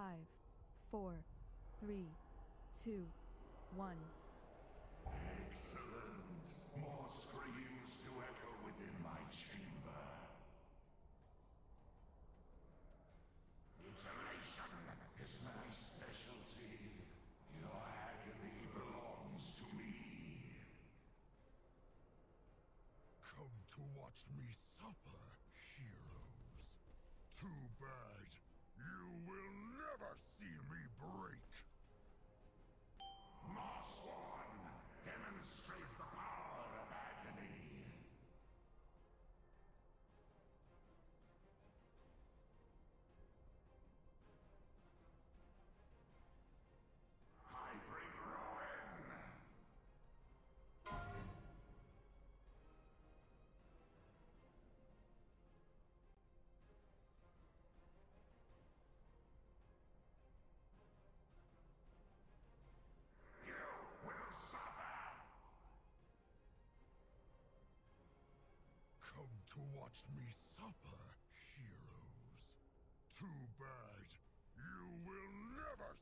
Five, four, three, two, one. Excellent. More screams to echo within my chamber. Mutilation is my specialty. Your agony belongs to me. Come to watch me suffer, heroes. Too bad. Come to watch me suffer, heroes. Too bad. You will never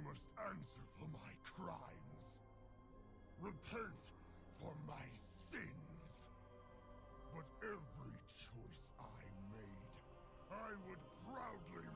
must answer for my crimes. Repent for my sins. But every choice I made, I would proudly